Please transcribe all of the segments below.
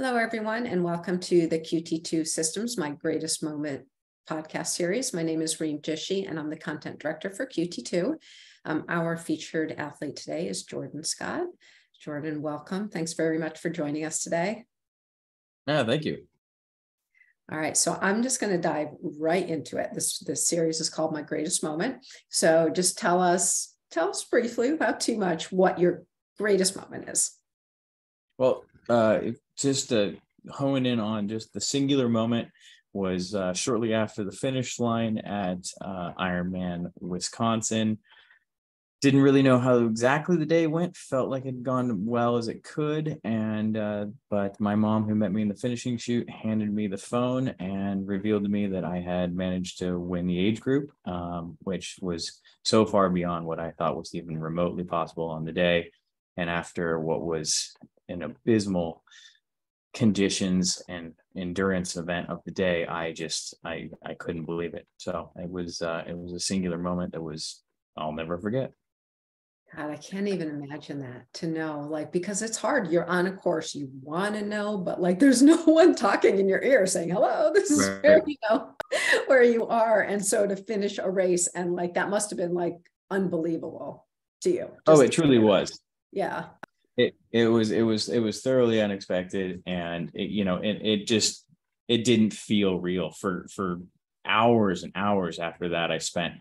Hello, everyone, and welcome to the QT2 Systems, my greatest moment podcast series. My name is Reem Jishi, and I'm the content director for QT2. Um, our featured athlete today is Jordan Scott. Jordan, welcome. Thanks very much for joining us today. Yeah, thank you. All right, so I'm just going to dive right into it. This this series is called My Greatest Moment. So just tell us, tell us briefly, without too much, what your greatest moment is. Well, uh, just to hone in on just the singular moment was uh, shortly after the finish line at uh, Ironman Wisconsin. Didn't really know how exactly the day went. Felt like it had gone well as it could, and uh, but my mom, who met me in the finishing chute, handed me the phone and revealed to me that I had managed to win the age group, um, which was so far beyond what I thought was even remotely possible on the day. And after what was an abysmal conditions and endurance event of the day i just i i couldn't believe it. So it was uh it was a singular moment that was i'll never forget. God i can't even imagine that to know like because it's hard. You're on a course you want to know but like there's no one talking in your ear saying hello this is right. where you know where you are. And so to finish a race and like that must have been like unbelievable to you. Oh it truly was. Yeah it it was it was it was thoroughly unexpected and it, you know it, it just it didn't feel real for for hours and hours after that i spent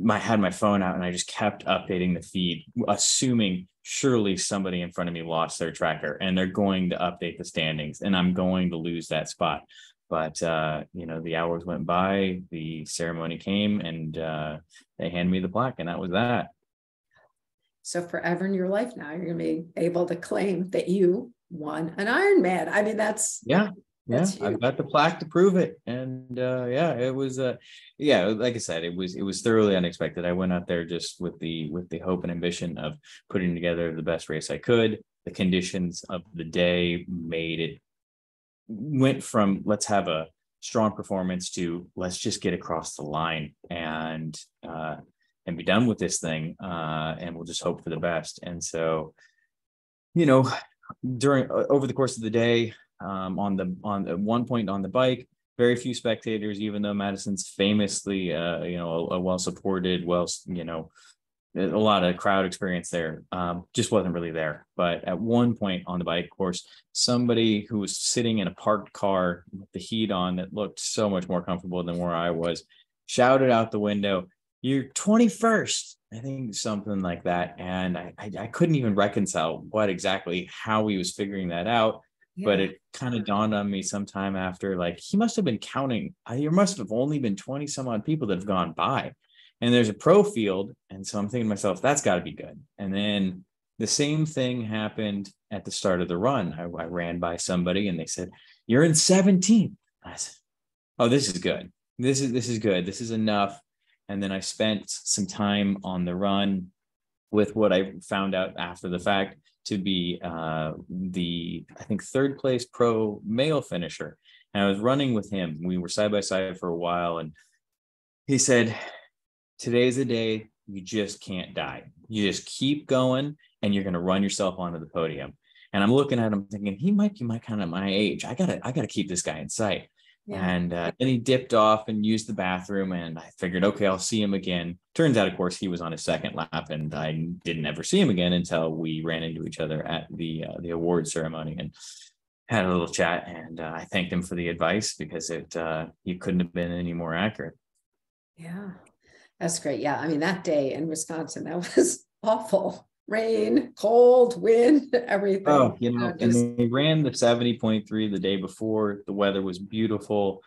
my had my phone out and i just kept updating the feed assuming surely somebody in front of me lost their tracker and they're going to update the standings and i'm going to lose that spot. But uh, you know the hours went by the ceremony came and uh, they handed me the plaque and that was that so forever in your life now, you're going to be able to claim that you won an Ironman. I mean, that's yeah, yeah. I've got the plaque to prove it, and uh, yeah, it was uh, yeah, like I said, it was it was thoroughly unexpected. I went out there just with the with the hope and ambition of putting together the best race I could. The conditions of the day made it went from let's have a strong performance to let's just get across the line and uh, and be done with this thing uh, and we'll just hope for the best. And so you know during over the course of the day um, on the on at one point on the bike very few spectators even though madison's famously uh, you know a, a well supported well you know a lot of crowd experience there um, just wasn't really there. But at one point on the bike course somebody who was sitting in a parked car with the heat on that looked so much more comfortable than where i was shouted out the window you're 21st i think something like that and I, I, I couldn't even reconcile what exactly how he was figuring that out yeah. but it kind of dawned on me sometime after like he must have been counting uh, there must have only been 20 some odd people that have gone by and there's a pro field and so i'm thinking to myself that's got to be good and then the same thing happened at the start of the run. I, I ran by somebody and they said you're in 17 i said oh this is good. This is this is good. This is enough and then I spent some time on the run with what I found out after the fact to be uh, the, I think, third place pro male finisher. And I was running with him. We were side by side for a while. And he said, Today's the day you just can't die. You just keep going and you're going to run yourself onto the podium. And I'm looking at him thinking, he might be my kind of my age. I gotta, I gotta keep this guy in sight. Yeah. And uh, then he dipped off and used the bathroom, and I figured, okay, I'll see him again. Turns out, of course, he was on his second lap, and I didn't ever see him again until we ran into each other at the uh, the award ceremony and had a little chat. And uh, I thanked him for the advice because it uh, he couldn't have been any more accurate. Yeah, that's great. Yeah, I mean that day in Wisconsin, that was awful rain, cold, wind, everything. Oh, you know, just... and they ran the 70.3 the day before. The weather was beautiful.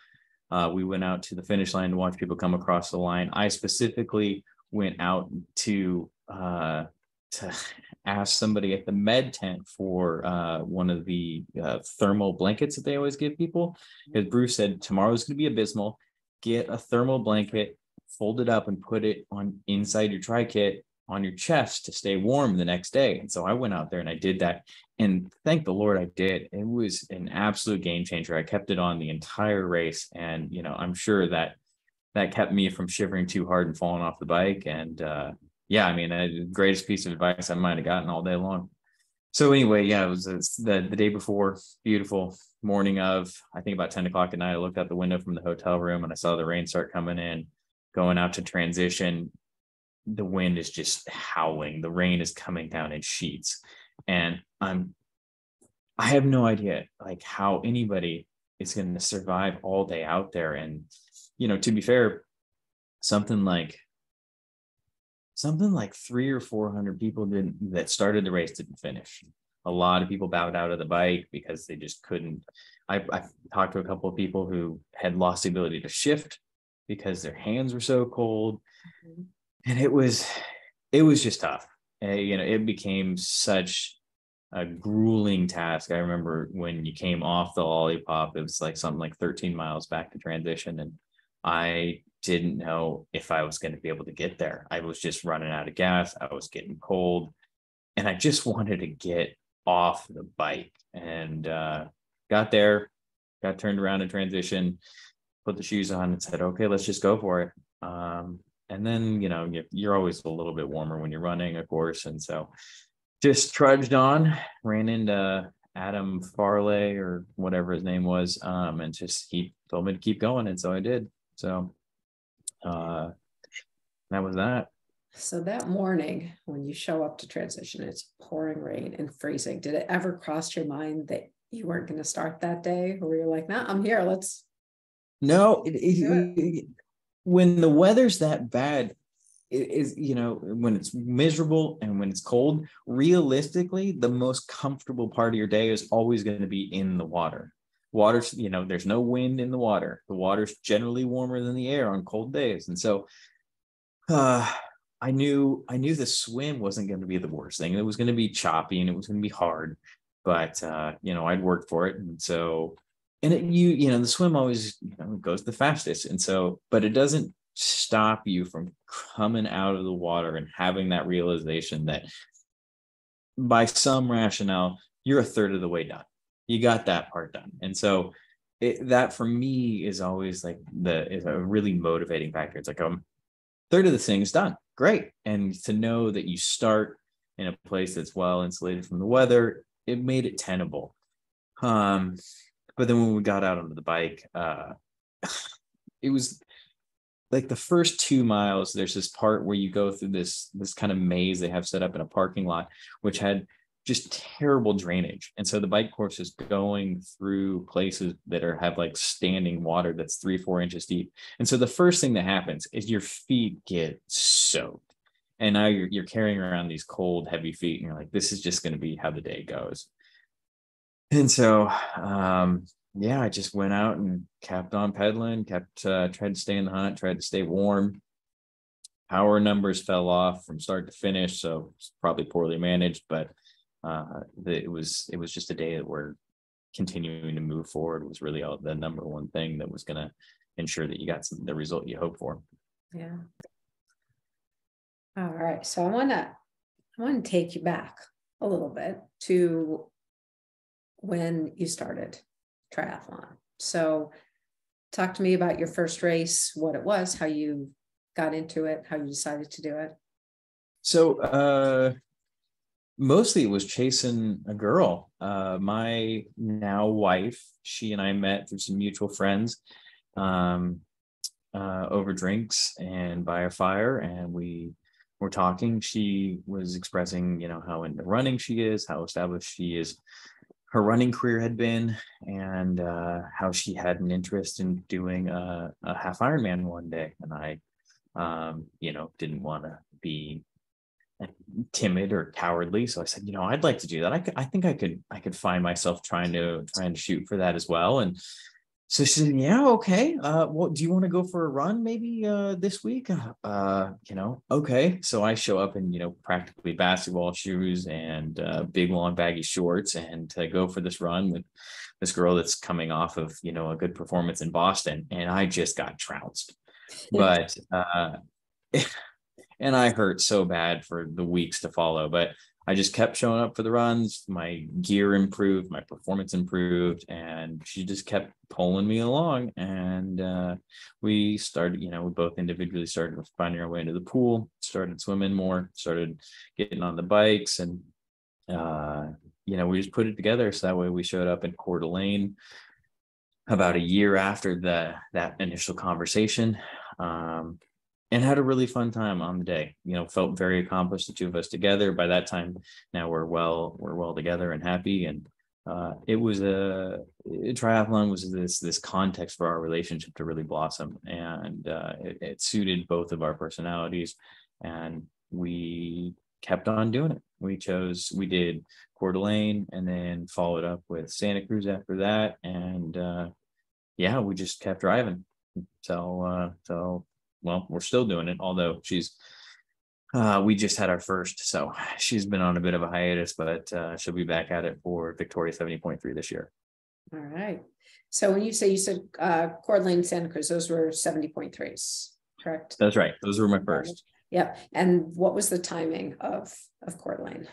Uh, we went out to the finish line to watch people come across the line. I specifically went out to uh, to ask somebody at the med tent for uh, one of the uh, thermal blankets that they always give people. Because Bruce said tomorrow's going to be abysmal. Get a thermal blanket, fold it up, and put it on inside your tri kit on your chest to stay warm the next day. And so I went out there and I did that. And thank the Lord I did. It was an absolute game changer. I kept it on the entire race. And, you know, I'm sure that that kept me from shivering too hard and falling off the bike. And uh, yeah, I mean, the greatest piece of advice I might have gotten all day long. so anyway, yeah, it was the, the day before, beautiful morning of, I think about 10 o'clock at night. I looked out the window from the hotel room and I saw the rain start coming in, going out to transition. The wind is just howling. The rain is coming down in sheets. And I'm, I have no idea like how anybody is going to survive all day out there. And, you know, to be fair, something like something like three or four hundred people didn't that started the race didn't finish. A lot of people bowed out of the bike because they just couldn't. I, I talked to a couple of people who had lost the ability to shift because their hands were so cold, mm-hmm. And it was it was just tough. Uh, you know, it became such a grueling task. I remember when you came off the lollipop, it was like something like 13 miles back to transition, and I didn't know if I was going to be able to get there. I was just running out of gas. I was getting cold. And I just wanted to get off the bike and uh, got there, got turned around in transition, put the shoes on and said, okay, let's just go for it. Um, and then, you know, you're always a little bit warmer when you're running, of course. And so just trudged on, ran into Adam Farley or whatever his name was, um, and just he told me to keep going. And so I did. So uh, that was that. So that morning, when you show up to transition, it's pouring rain and freezing. Did it ever cross your mind that you weren't going to start that day, or you're like, "Nah, I'm here. Let's." No, it, it, it, when the weather's that bad, it is you know when it's miserable and when it's cold. Realistically, the most comfortable part of your day is always going to be in the water. Water's you know there's no wind in the water. The water's generally warmer than the air on cold days. And so uh i knew i knew the swim wasn't going to be the worst thing. It was going to be choppy and it was going to be hard but uh you know i'd worked for it. And so and it, you you know the swim always you know goes the fastest and so but it doesn't stop you from coming out of the water and having that realization that by some rationale you're a third of the way done you got that part done. And so it, that for me is always like the is a really motivating factor. It's like um third of the thing's done. Great. And to know that you start in a place that's well insulated from the weather, it made it tenable. Um, but then when we got out onto the bike, uh it was like the first two miles, there's this part where you go through this this kind of maze they have set up in a parking lot, which had just terrible drainage. And so the bike course is going through places that are have like standing water that's three, four inches deep. And so the first thing that happens is your feet get soaked. And now you're, you're carrying around these cold, heavy feet, and you're like, this is just going to be how the day goes. And so, um, yeah, I just went out and kept on pedaling, kept, uh, tried to stay in the hunt, tried to stay warm. Power numbers fell off from start to finish. So it's probably poorly managed, but uh, it was it was just a day that we're continuing to move forward was really all the number one thing that was going to ensure that you got some, the result you hope for. Yeah. All right. So I want to I want to take you back a little bit to when you started triathlon. So talk to me about your first race, what it was, how you got into it, how you decided to do it. So uh mostly it was chasing a girl. Uh, my now wife, she and I met through some mutual friends um, uh, over drinks and by a fire, and we were talking. She was expressing, you know, how into running she is, how established she is. Her running career had been, and uh, how she had an interest in doing a, a half Ironman one day. And I, um, you know, didn't want to be timid or cowardly. So i said you know i'd like to do that. I could, i think i could i could find myself trying to trying to shoot for that as well. And so she said yeah okay uh well do you want to go for a run maybe uh this week uh, you know okay so i show up in you know practically basketball shoes and uh big long baggy shorts and go for this run with this girl that's coming off of you know a good performance in boston and i just got trounced but uh and I hurt so bad for the weeks to follow. But I just kept showing up for the runs. My gear improved, my performance improved, and she just kept pulling me along. And uh, we started, you know, we both individually started finding our way into the pool, started swimming more, started getting on the bikes, and uh, you know, we just put it together. So that way we showed up in Coeur d'Alene about a year after the that initial conversation. Um, and had a really fun time on the day. You know, felt very accomplished, the two of us together. By that time, now we're well, we're well together and happy. And uh, it was a, triathlon was this this context for our relationship to really blossom, and uh, it, it suited both of our personalities, and we kept on doing it. We chose, we did Coeur d'Alene, and then followed up with Santa Cruz after that, and uh, yeah, we just kept driving. So, uh, so well, we're still doing it, although she's uh, we just had our first, so she's been on a bit of a hiatus, but uh, she'll be back at it for Victoria 70.3 this year. All right. So when you say you said uh, Coeur d'Alene, Santa Cruz, those were 70.3s, correct? That's right. Those were my first. Yep. And what was the timing of of Coeur d'Alene?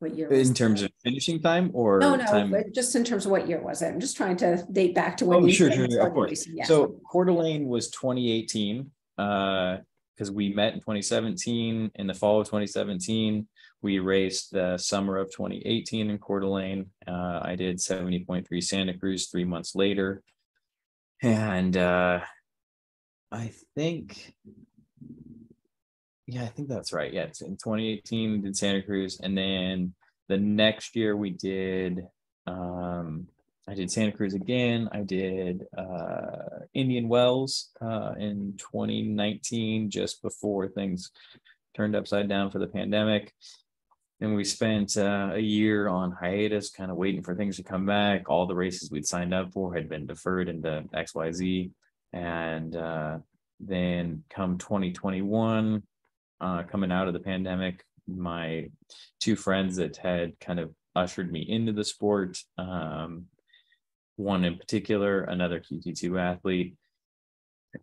What year? in terms of finishing time, or no, no, time? just in terms of what year was it? I'm just trying to date back to when. Oh, sure, sure, of course. Yes. So Coeur d'Alene was 2018. Uh, because we met in 2017. In the fall of 2017, we raced the summer of 2018 in Coeur d'Alene. Uh, I did 70.3 Santa Cruz three months later. And uh, I think yeah, I think that's right. Yeah, in 2018 we did Santa Cruz, and then the next year we did um, I did Santa Cruz again. I did uh, Indian Wells uh, in 2019, just before things turned upside down for the pandemic. And we spent uh, a year on hiatus, kind of waiting for things to come back. All the races we'd signed up for had been deferred into XYZ. And uh, then come 2021, uh, coming out of the pandemic, my two friends that had kind of ushered me into the sport, um, one in particular, another QT2 athlete,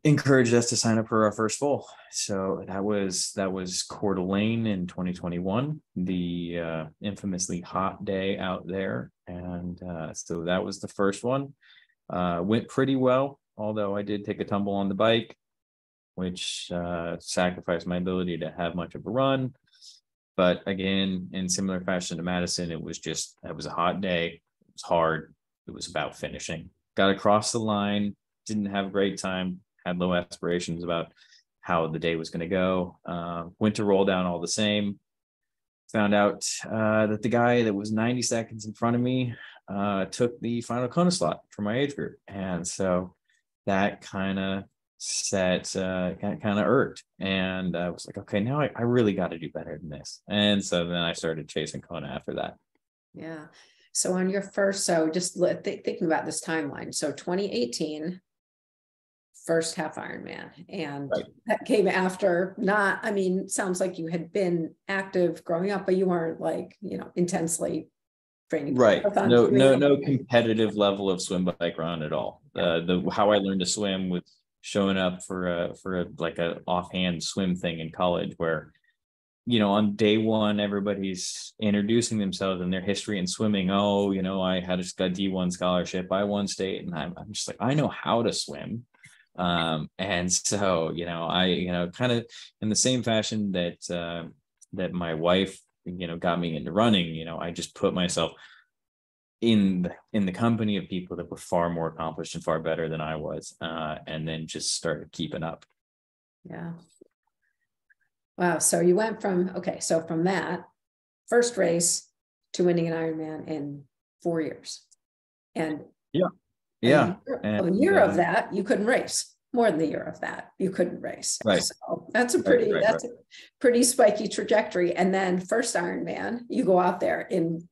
encouraged us to sign up for our first full. So that was that was Coeur d'Alene in 2021, the uh, infamously hot day out there, and uh, so that was the first one. Uh, went pretty well, although I did take a tumble on the bike which uh, sacrificed my ability to have much of a run. But again, in similar fashion to Madison, it was just, it was a hot day. It was hard. It was about finishing. Got across the line, didn't have a great time, had low aspirations about how the day was going to go. Uh, went to roll down all the same. Found out uh, that the guy that was 90 seconds in front of me uh, took the final Kona slot for my age group. And so that kind of set uh, kind of irked. And I was like, okay, now I, I really got to do better than this. And so then I started chasing Kona after that. Yeah. So on your first, so just th- thinking about this timeline. So 2018, first half Ironman, and right. that came after not. I mean, sounds like you had been active growing up, but you weren't like you know intensely training. Right. No, no, no competitive level of swim bike run at all. Uh, the how I learned to swim with showing up for a for a like a offhand swim thing in college where you know on day one everybody's introducing themselves and their history in swimming. Oh you know i had a d1 scholarship. I won state and i'm, I'm just like i know how to swim. Um, and so you know i you know kind of in the same fashion that uh, that my wife you know got me into running you know i just put myself in the, in the company of people that were far more accomplished and far better than I was, uh, and then just started keeping up. Yeah. Wow. So you went from okay, so from that first race to winning an Ironman in four years, and yeah, yeah, a year, and, a year uh, of that you couldn't race. More than the year of that you couldn't race. Right. So that's a pretty right, right, that's right. a pretty spiky trajectory. And then first Ironman, you go out there in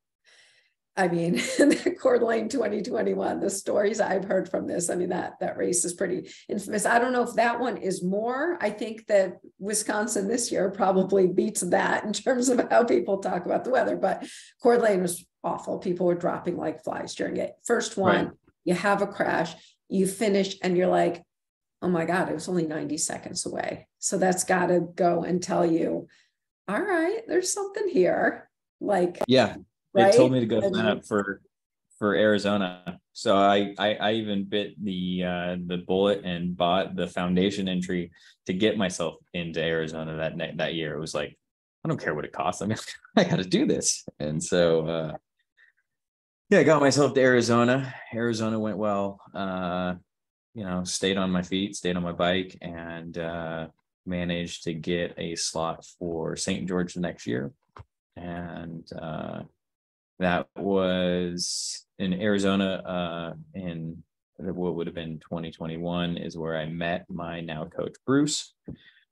I mean, the Coeur d'Alene 2021, the stories I've heard from this, I mean, that that race is pretty infamous. I don't know if that one is more. I think that Wisconsin this year probably beats that in terms of how people talk about the weather, but Coeur d'Alene was awful. People were dropping like flies during it. First one, right. you have a crash, you finish, and you're like, oh my God, it was only 90 seconds away. So that's got to go and tell you, all right, there's something here. Like, yeah, right? They told me to go sign up for for Arizona. So I, I I even bit the uh the bullet and bought the foundation entry to get myself into Arizona that that year. It was like I don't care what it costs. I mean, I got to do this. And so, uh, yeah, I got myself to Arizona. Arizona went well. Uh, you know, stayed on my feet, stayed on my bike, and uh, managed to get a slot for St. George the next year. And uh, that was in Arizona uh, in what would have been 2021 is where I met my now coach Bruce.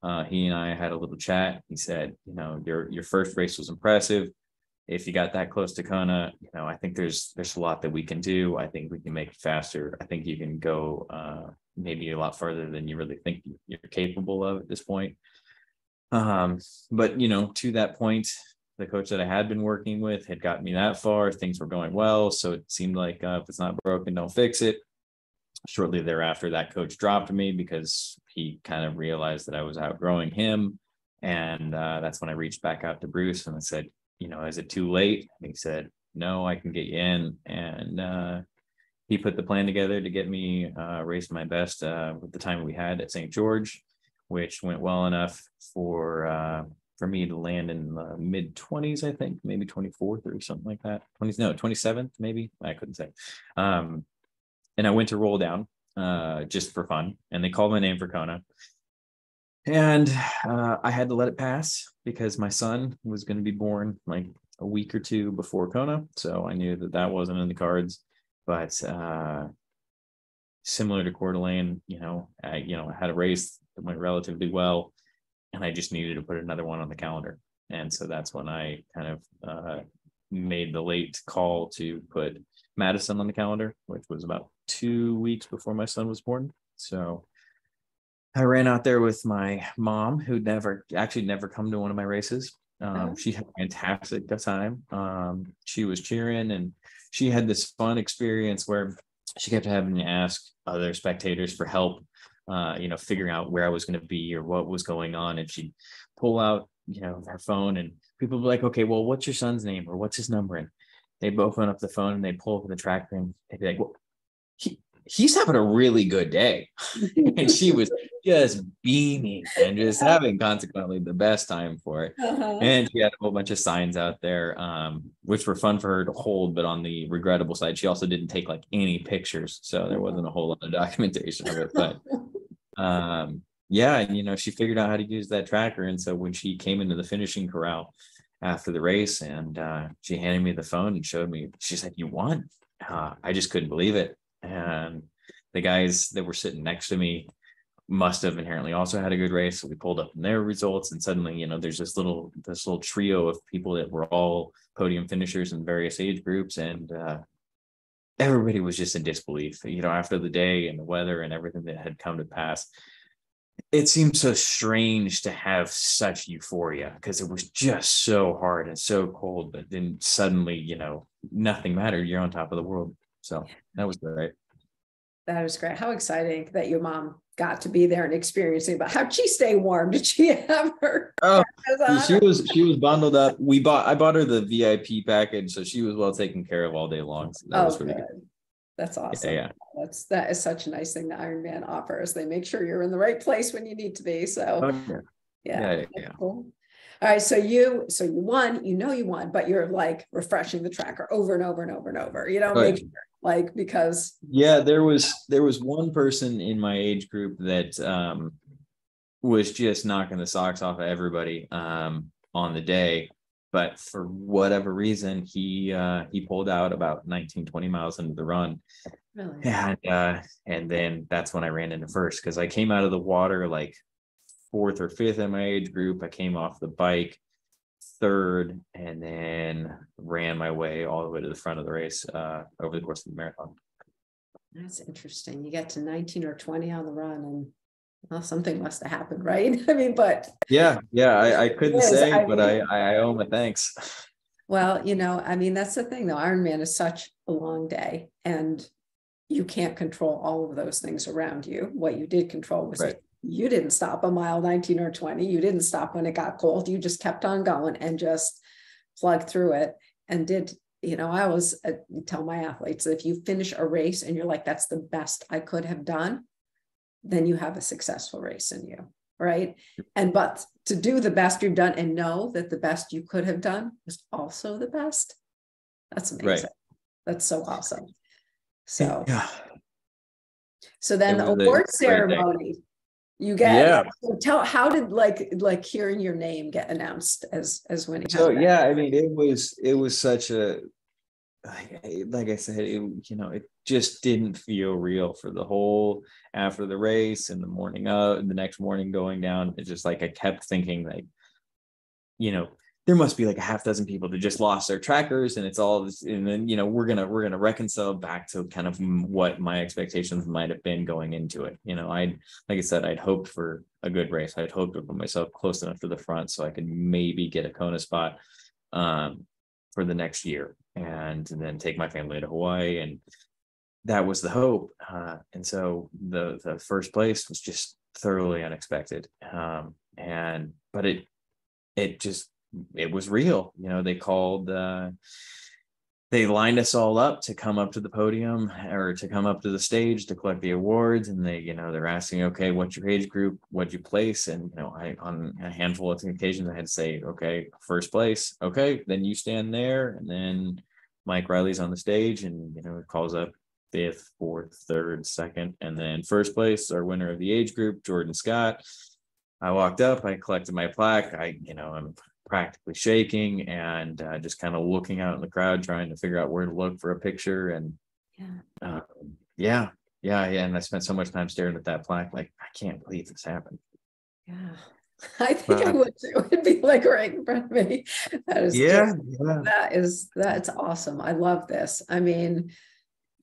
Uh, he and I had a little chat. He said, you know, your your first race was impressive. If you got that close to Kona, you know, I think there's there's a lot that we can do. I think we can make it faster. I think you can go uh, maybe a lot further than you really think you're capable of at this point. Um, but you know, to that point, the coach that I had been working with had gotten me that far. Things were going well, so it seemed like uh, if it's not broken, don't fix it shortly thereafter, that coach dropped me because he kind of realized that I was outgrowing him. And uh, that's when I reached back out to Bruce and I said, you know, is it too late? And he said, no, I can get you in. And uh, he put the plan together to get me uh, race my best uh, with the time we had at St. George, which went well enough for uh, for me to land in the mid 20s, I think, maybe 24th or something like that. 20s, no, 27th, maybe. I couldn't say. Um, and I went to roll down uh, just for fun, and they called my name for Kona. And uh, I had to let it pass because my son was going to be born like a week or two before Kona, so I knew that that wasn't in the cards. But uh, similar to Coeur d'Alene, you know, I you know I had a race that went relatively well, and I just needed to put another one on the calendar. And so that's when I kind of uh, made the late call to put Madison on the calendar, which was about two weeks before my son was born. So I ran out there with my mom, who never actually never come to one of my races. Um, oh. She had a fantastic time. Um, she was cheering, and she had this fun experience where she kept having to ask other spectators for help. Uh, you know, figuring out where I was going to be or what was going on, and she'd pull out, you know, her phone, and people would be like, "Okay, well, what's your son's name or what's his number?" And they both went up the phone and they pull up the tracker and they'd be like, well, he, he's having a really good day. and she was just beaming and just having consequently the best time for it. Uh-huh. And she had a whole bunch of signs out there, um, which were fun for her to hold. But on the regrettable side, she also didn't take like any pictures. So there wasn't a whole lot of documentation of it. But um, yeah, and you know, she figured out how to use that tracker. And so when she came into the finishing corral, after the race and uh, she handed me the phone and showed me she said you won. Uh, i just couldn't believe it. And the guys that were sitting next to me must have inherently also had a good race. So we pulled up their results and suddenly you know there's this little this little trio of people that were all podium finishers in various age groups. And uh, everybody was just in disbelief you know after the day and the weather and everything that had come to pass. It seemed so strange to have such euphoria because it was just so hard and so cold but then suddenly you know nothing mattered. You're on top of the world. So that was great that was great how exciting that your mom got to be there and experiencing but how'd she stay warm did she have her oh she was she was bundled up we bought i bought her the vip package so she was well taken care of all day long so that oh, was really good. good that's awesome. Yeah, yeah. That's that is such a nice thing that Ironman offers. They make sure you're in the right place when you need to be. So oh, yeah, yeah, yeah, yeah. Cool. All right, so you so you won, you know you won, but you're like refreshing the tracker over and over and over and over. You know, make sure, like because yeah, there was there was one person in my age group that um was just knocking the socks off of everybody um on the day but for whatever reason he uh he pulled out about 19 20 miles into the run really? and uh and then that's when i ran into first because i came out of the water like fourth or fifth in my age group i came off the bike third and then ran my way all the way to the front of the race uh over the course of the marathon that's interesting you get to 19 or 20 on the run and well, something must have happened, right? I mean, but yeah, yeah, I, I couldn't say, I but mean, I, I owe my thanks. Well, you know, I mean, that's the thing though. Ironman is such a long day and you can't control all of those things around you. What you did control was right. You didn't stop a mile 19 or 20. You didn't stop when it got cold. You just kept on going and just plugged through it and did you know, I always uh, tell my athletes if you finish a race and you're like, that's the best I could have done, then you have a successful race in you right and but to do the best you've done and know that the best you could have done was also the best. That's amazing. Right. That's so awesome. So yeah. So then the award ceremony. You get yeah. So tell how did like like hearing your name get announced as as winning? So yeah, I mean it was it was such a like I said, it, you know, it just didn't feel real for the whole after the race and the morning of the next morning going down. It's just like I kept thinking like, you know, there must be like a half dozen people that just lost their trackers and it's all this, and then you know we're gonna we're gonna reconcile back to kind of what my expectations might have been going into it. You know i'd like i said i'd hoped for a good race. I'd hoped to put myself close enough to the front so i could maybe get a kona spot um, for the next year and, and then take my family to hawaii and that was the hope uh, and so the the first place was just thoroughly unexpected um, and but it it just it was real. You know, they called, uh, they lined us all up to come up to the podium or to come up to the stage to collect the awards. And they, you know, they're asking, okay, what's your age group? What'd you place? And, you know, I, on a handful of occasions, I had to say, okay, first place. Okay. Then you stand there. And then Mike Reilly's on the stage and, you know, it calls up fifth, fourth, third, second, and then first place, our winner of the age group, Jordan Scott. I walked up, I collected my plaque. I, you know, I'm practically shaking and uh, just kind of looking out in the crowd, trying to figure out where to look for a picture. And yeah, uh, yeah, yeah, yeah. And I spent so much time staring at that plaque, like I can't believe this happened. Yeah. I think I would too. It'd be like right in front of me. That is yeah, yeah. That is that's awesome. I love this. I mean,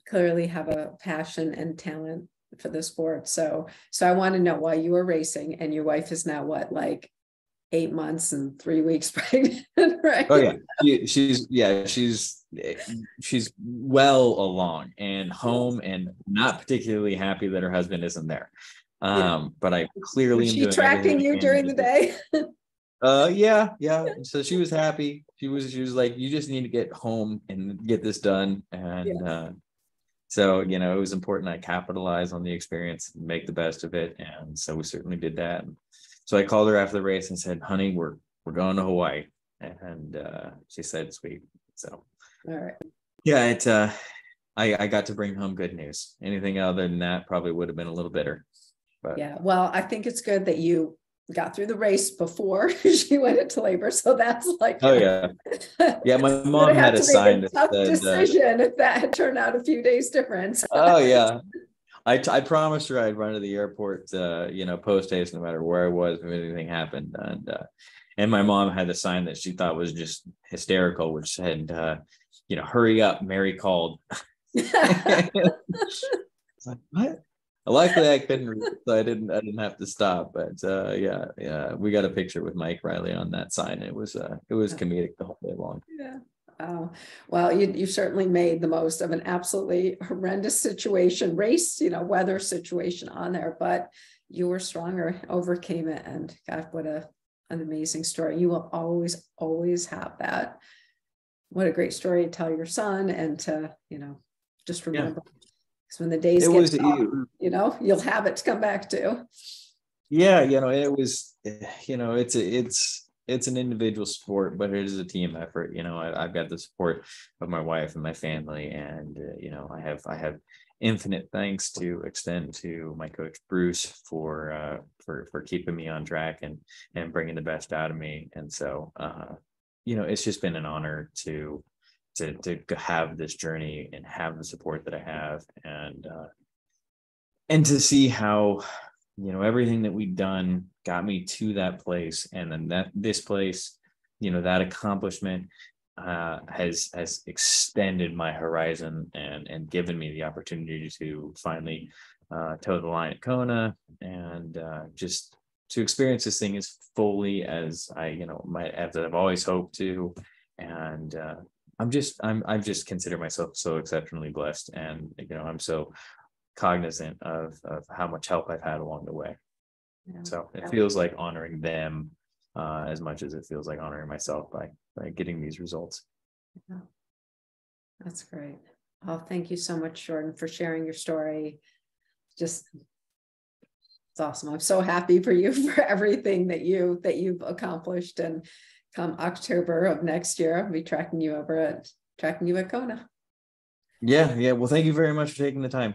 clearly have a passion and talent for the sport. So so I want to know why you are racing and your wife is now what like eight months and three weeks pregnant, right? Oh yeah, she, she's yeah, she's she's well along and home and not particularly happy that her husband isn't there. Um, yeah. but I clearly was she tracking you during the day. uh, yeah, yeah. So she was happy. She was she was like, you just need to get home and get this done, and yeah. uh, so you know it was important I capitalize on the experience, and make the best of it, and so we certainly did that. So I called her after the race and said, honey, we're we're going to Hawaii. And uh, she said, sweet. So all right. Yeah, it uh I, I got to bring home good news. Anything other than that probably would have been a little bitter. But yeah, well, I think it's good that you got through the race before she went into labor. So that's like oh yeah, yeah. My mom had a sign that tough said, decision uh, if that had turned out a few days difference. oh yeah, I, I promised her I'd run to the airport, uh, you know, post haste, no matter where I was, if anything happened. And uh, and my mom had a sign that she thought was just hysterical, which said, uh, you know, hurry up, Mary called. I like, what? Luckily, I couldn't read, so I didn't. I didn't have to stop. But uh, yeah, yeah, we got a picture with Mike Reilly on that sign. It was uh, it was comedic the whole day long. Yeah. Oh, well, you, you certainly made the most of an absolutely horrendous situation, race, you know, weather situation on there, but you were stronger, overcame it. And God, what a, an amazing story. You will always, always have that. What a great story to tell your son and to, you know, just remember. Because yeah. when the days it get was, tough, you know, you'll have it to come back to. Yeah, you know, it was, eh, you know, it's it's it's an individual sport, but it is a team effort. You know, I, have got the support of my wife and my family, and uh, you know, I have I have infinite thanks to extend to my coach Bruce for uh, for for keeping me on track and and bringing the best out of me. And so, uh, you know, it's just been an honor to to to have this journey and have the support that I have, and uh, and to see how you know everything that we've done got me to that place and then that this place you know that accomplishment uh, has has extended my horizon and and given me the opportunity to finally uh, toe the line at Kona and uh, just to experience this thing as fully as I you know my as I've always hoped to. And uh, I'm just I'm I've just consider myself so exceptionally blessed and you know I'm so cognizant of, of how much help I've had along the way. Yeah. So it feels like honoring them uh, as much as it feels like honoring myself by by getting these results. Yeah. That's great. Oh, thank you so much, Jordan, for sharing your story. Just It's awesome. I'm so happy for you for everything that you that you've accomplished. And come October of next year, I'll be tracking you over at tracking you at Kona. Yeah, yeah. Well, thank you very much for taking the time.